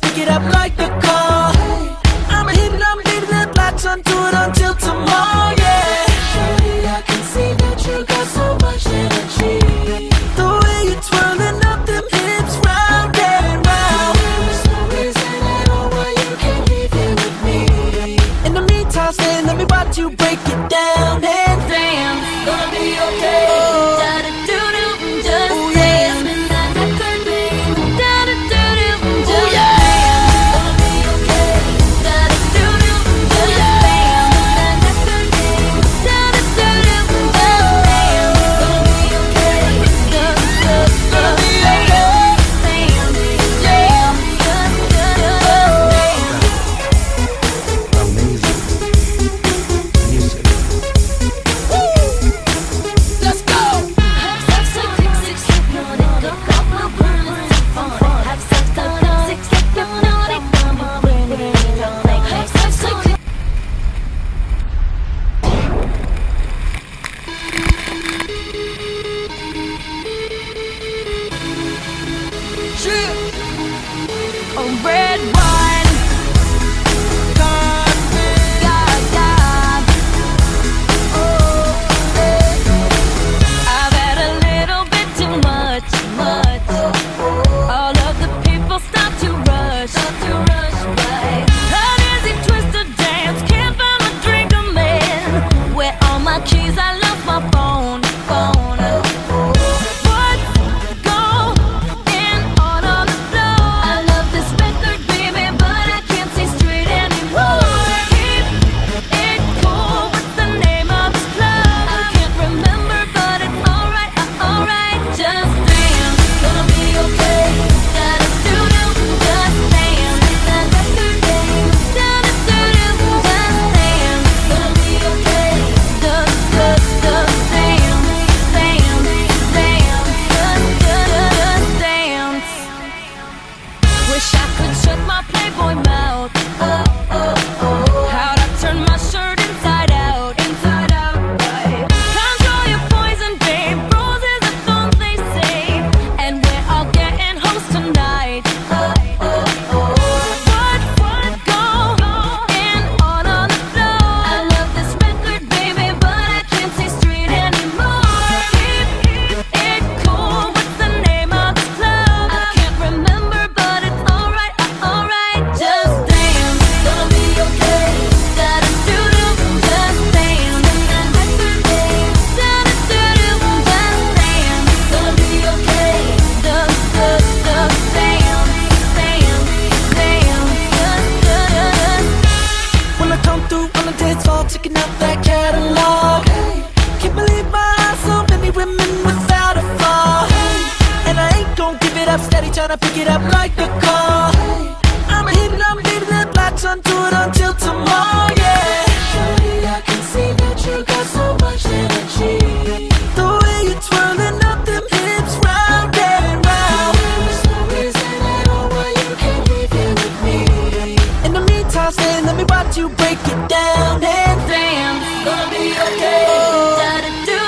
pick it up like the call. I'ma I'ma leave it, latch onto it until tomorrow, yeah. Surely I can see that you got so much energy. The way you're twirling up them hips round and round. There is no reason at all why you can't leave here with me. In the meantime, stay, let me watch you break it down. gotta pick it up like a call. I'ma hit it, I'ma leave it, latch onto it until tomorrow, yeah. Shorty, I can see that you got so much energy. The way you're twirling up them hips round and round. There's no reason at all why you can't leave here with me In the meantime, stay, let me watch you break it down And dance. gonna be okay. Oh, da da do